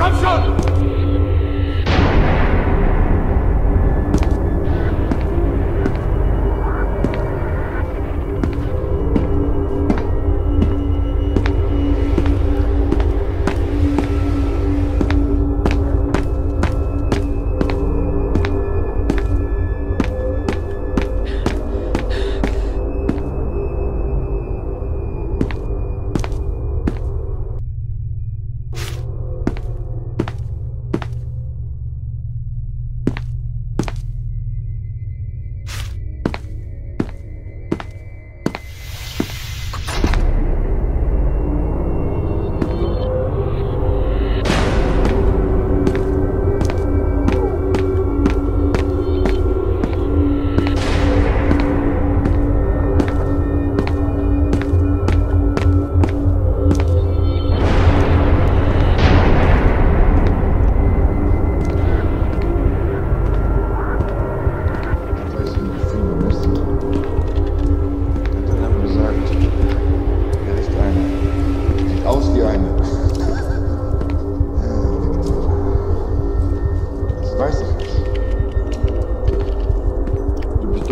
Komm schon!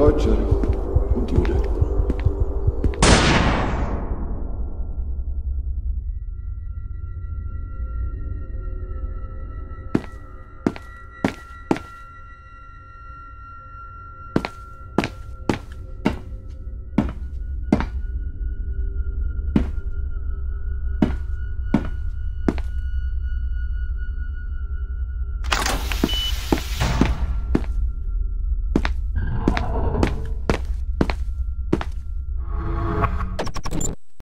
Roger.